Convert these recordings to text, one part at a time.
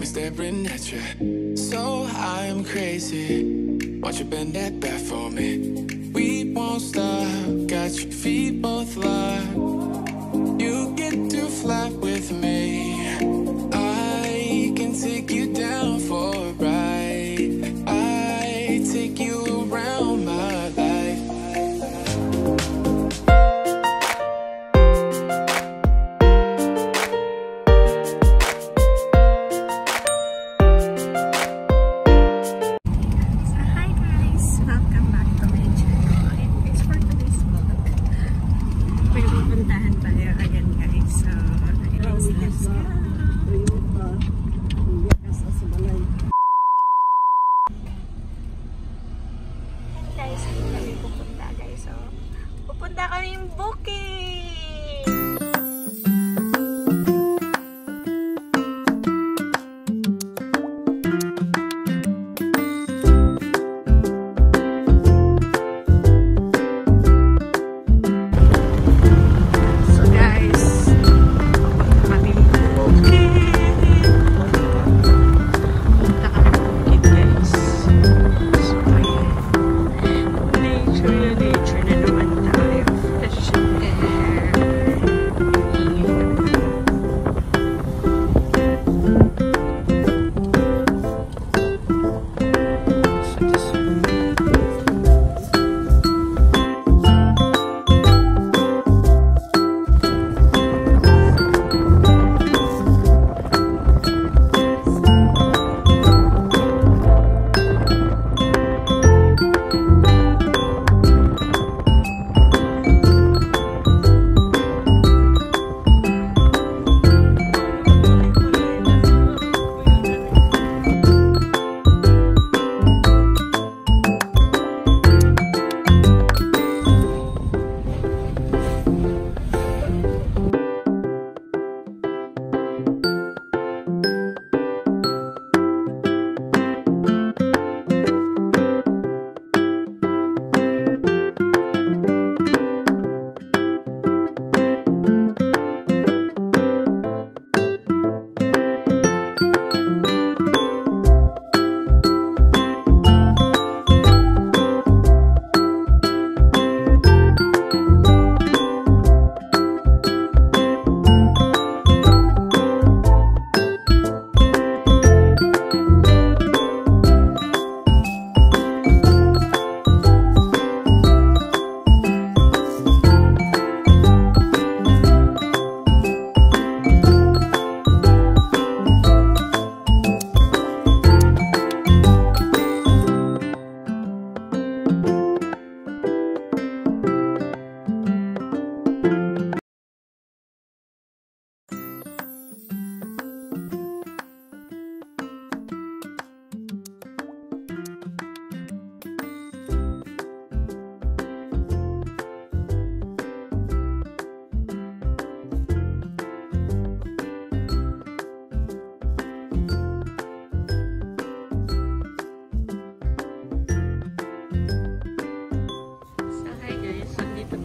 me staring at you So I'm crazy. Won't you bend that back for me. We won't stop. Got your feet both locked. You get to fly with me. I can take you down for a ride.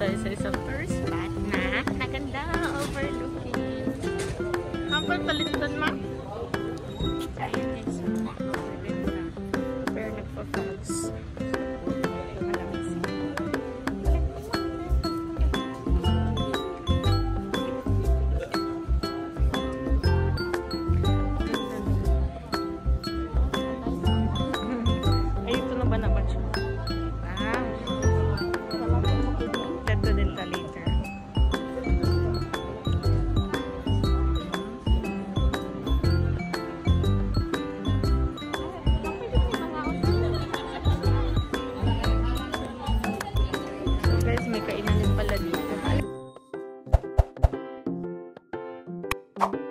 tayo sa isang tourist spot na maganda overlooking. Kapag palitan mo. you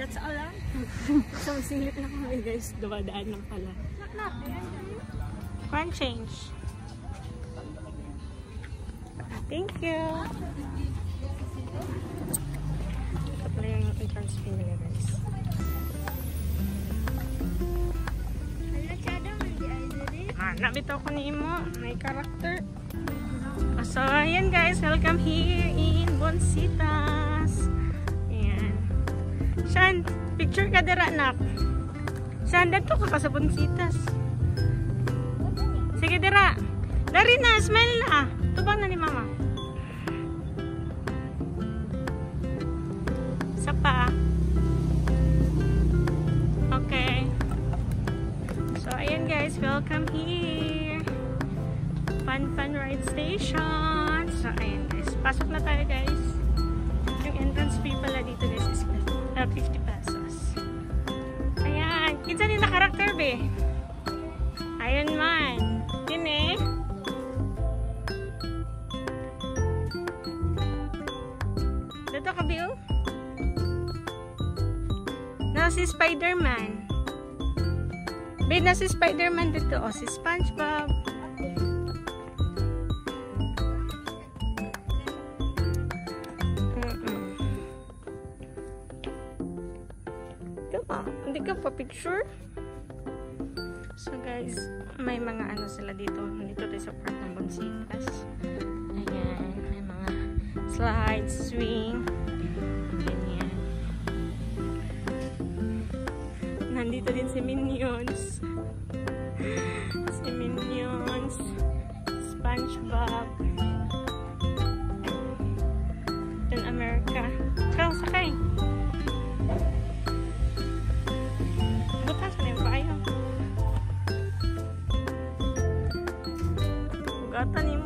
so, silip na kami guys. Dumadaan lang pala. One change. Thank you. Ito pala yung entrance fee nila guys. Ah, nabito ko ni Imo. May character. Ah, So, ayan guys. Welcome here in Bonsitas. Shan, picture ka dira nak. Shan, dato ka ka sa Bonsitas. Sige dira. Dari na, smile na. Tubang na ni mama. Isa pa. Okay. So, ayan guys, welcome here. Fun Fun Ride Station. So, ayan guys, pasok na tayo guys. Yung entrance fee pala dito guys is uh, 50 pesos. Ayan, kinsa ni na karakter be? Ayun man. Yun eh. Dito ka, Bill? Na si Spider-Man. Babe, na si Spider-Man dito. O, si Spongebob. Sila dito. Dito tayo sa park ng Bonsitas. Ayan, may mga slides, swing. Ganyan. Nandito din si Minions. Si Minions. Spongebob. Captain America. Ikaw, sakay. Karttan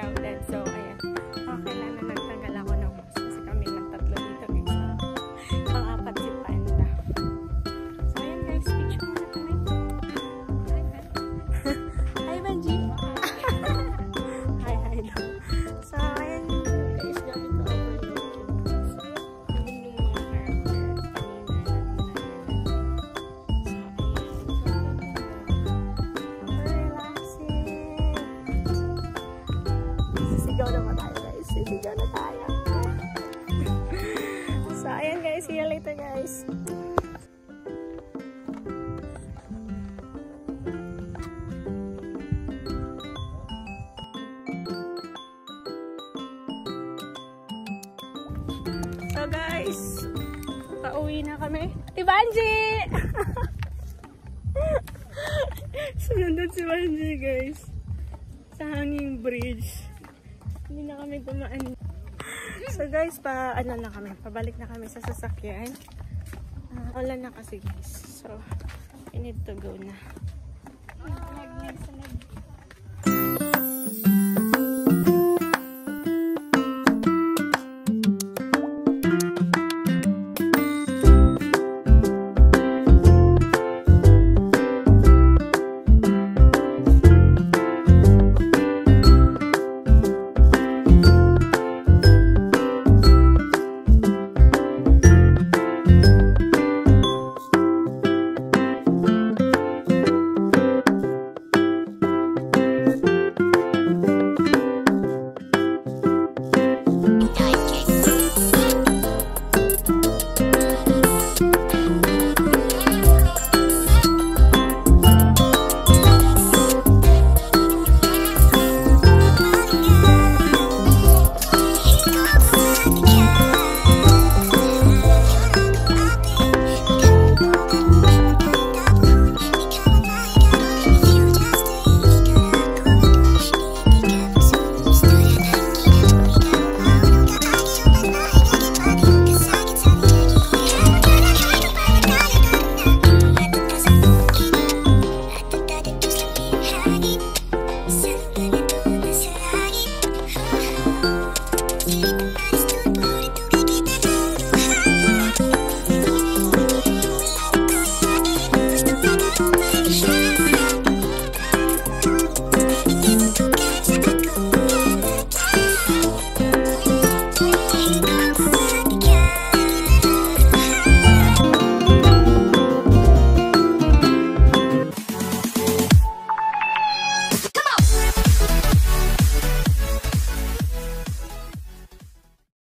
tao, hindi crowded. So guys, pauwi na kami. Tibanji! Sunod si Banji guys. Sa hanging bridge. Hindi na kami gumaan. So guys, pa ano na kami, pabalik na kami sa sasakyan. Ah, ulan na kasi guys. So, I need to go na.